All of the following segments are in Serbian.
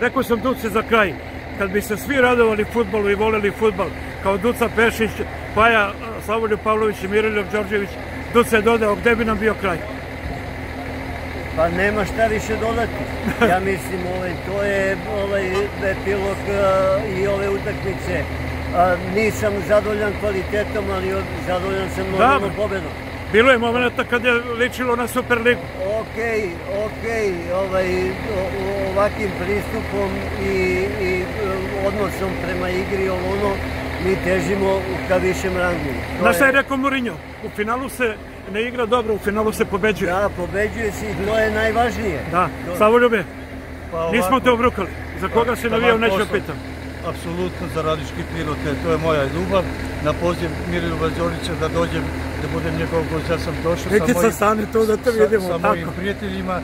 rekao sam Duci za kraj, kad bi se svi radovali futbolu i voleli futbol, kao Duca Pešić, Paja, Slavoljub Pavlović i Miroljub Đorđević, Duca je dodao, gde bi nam bio kraj? Pa nema šta više dodati. Ja mislim, ovaj, to je ovaj epilog uh, i ove utakmice. A, nisam zadovoljan kvalitetom, ali zadovoljan sam normalno pobedom. Bilo je momenta kad je ličilo na Superligu. Okej, okej, ovaj, o- o- ovakvim pristupom i, i uh, odnosom prema igri, ovo ono, mi težimo ka višem rangu. Znaš šta je rekao Mourinho? U finalu se ne igra dobro, u finalu se pobeđuje. Da, pobeđuje se i to je najvažnije. Da, To- Slavoljube, Pa nismo te obrukali. Za koga si taman navijao, neću da pitam. Apsolutno za radički pilot, e, to je moja ljubav. Na poziv Mirila Đorića da dođem, da budem njegov gost, ja sam došao Neki sa mojim, tu da te sa, vidimo, sa tako. mojim prijateljima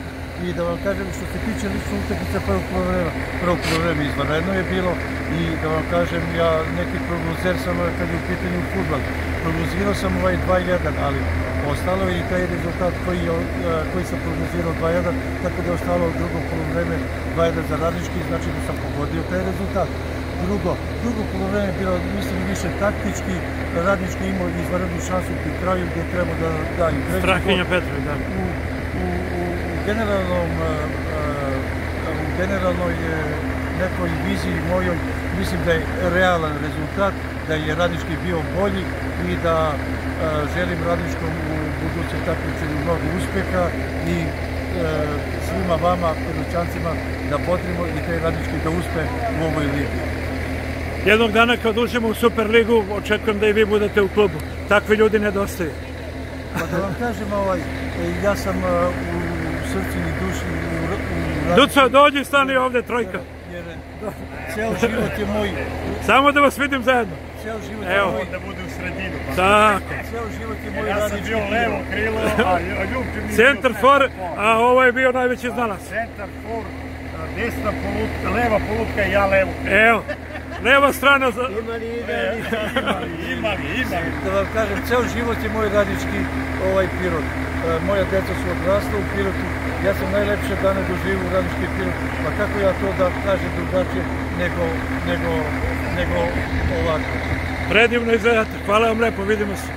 i da vam kažem što se tiče lično utakmice prvog polovremena, prvog polovremena izvanredno je bilo i da vam kažem ja neki prognozer sam kad je u pitanju futbal. Prognozirao sam ovaj 2-1, ali ostalo je i taj rezultat koji, koji sam prognozirao 2-1, tako da je ostalo u drugom polovreme 2-1 za radnički, znači da sam pogodio taj rezultat. Drugo, drugo polovreme je bilo, mislim, više taktički, radnički imao izvanrednu šansu pri kraju gdje treba da da i treći Strahinja Petrović, da. u, u, u, u generalnom e, e, u generalnoj e, nekoj viziji mojoj mislim da je realan rezultat da je radnički bio bolji i da želim radničkom u budućem takmičenju mnogo uspeha i svima vama, poručancima, da potrimo i taj radnički da uspe u ovoj ligi. Jednog dana kad uđemo u Superligu, očekujem da i vi budete u klubu. Takvi ljudi nedostaju. Pa da vam kažem, ovaj, e, ja sam e, u srcu i duši u, Duco, dođi, stani ovde, trojka. jer ceo život je moj, Samo da vas vidim zajedno. ceo život je moj, da bude u sredinu. Pa. Tako. ceo život je moj Ja sam bio levo krilo, a Ljubče mi Centar bio for, a ovo je bio najveći znalac. Centar for, desna polutka, leva polutka i ja levo. Evo, leva strana za... Ima li idealni Imali, imali, imali. Da vam kažem, ceo život je moj radnički ovaj Pirot. E, moja deca su odrasla u Pirotu, ja sam najlepše dane doživio u radnički Pirot, pa kako ja to da kažem drugačije nego, nego, nego ovako. Predivno izgledate. Hvala vam lepo, vidimo se.